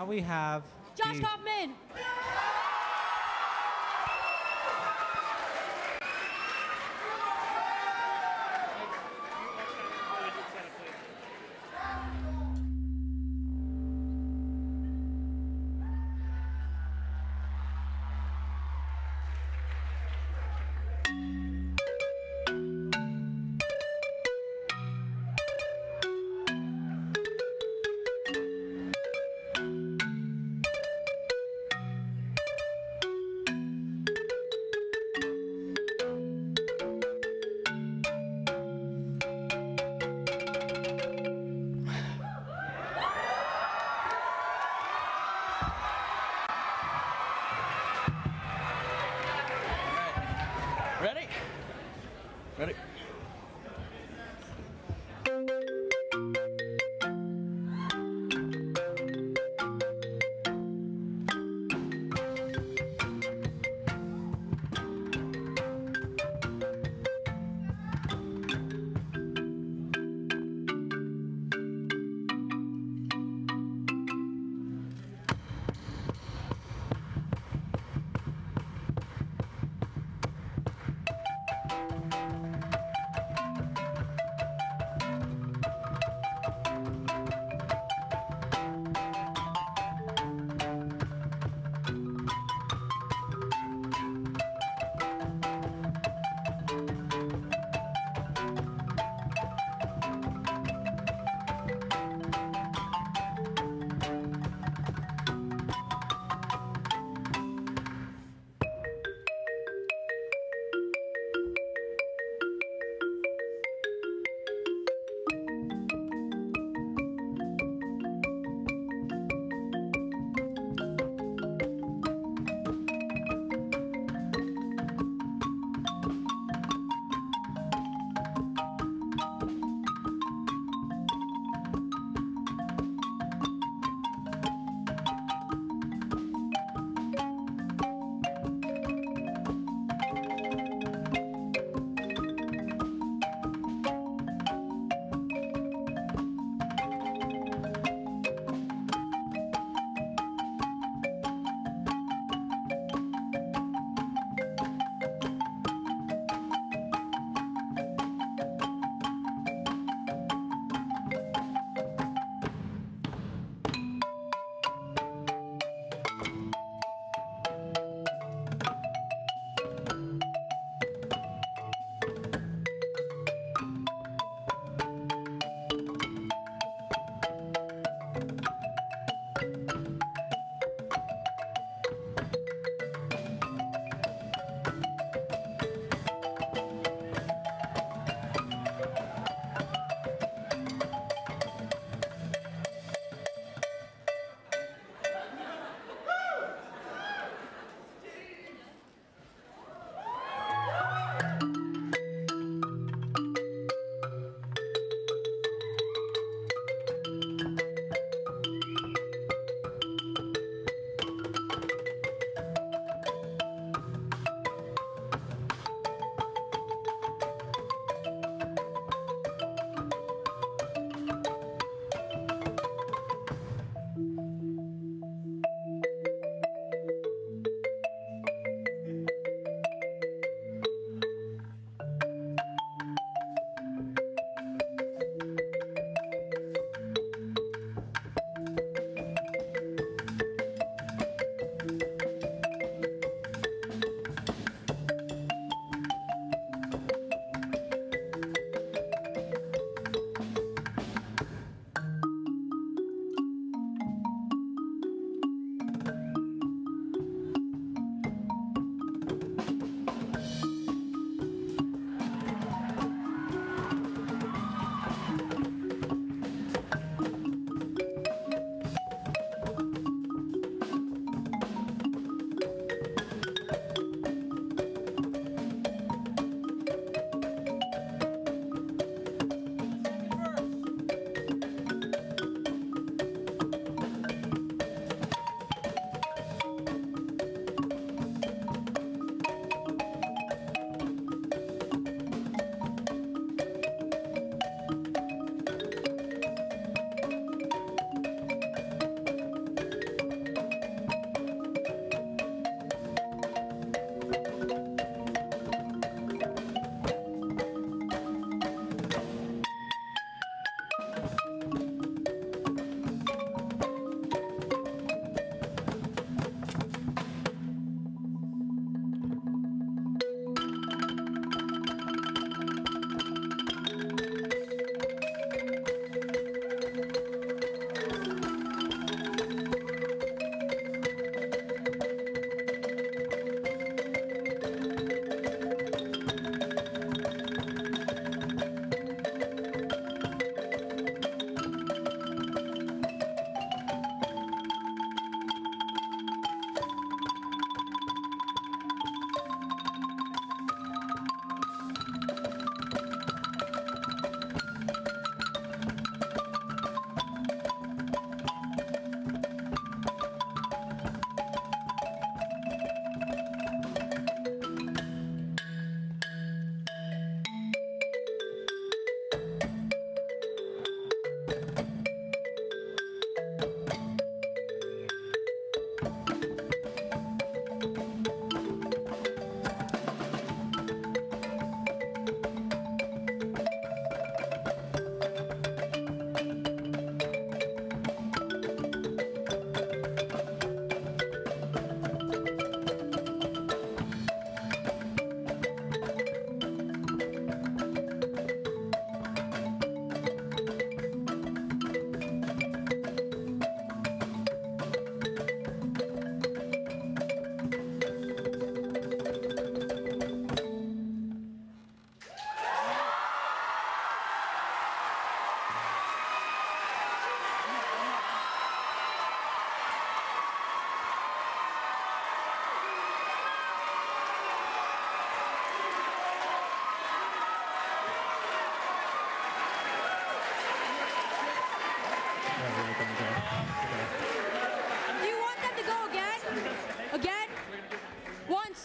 Now we have Josh the- Kaufman.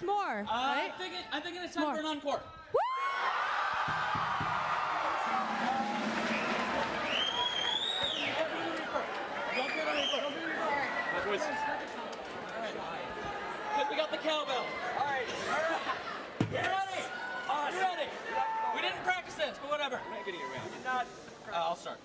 More, Uh, right? I'm thinking, I'm thinking it's time More. for an encore. Don't get on encore. Because we got the cowbell. All right. All right. You ready? You ready? We didn't practice this, but whatever. I'm not getting around. Not. Uh, I'll start.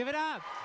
Give it up.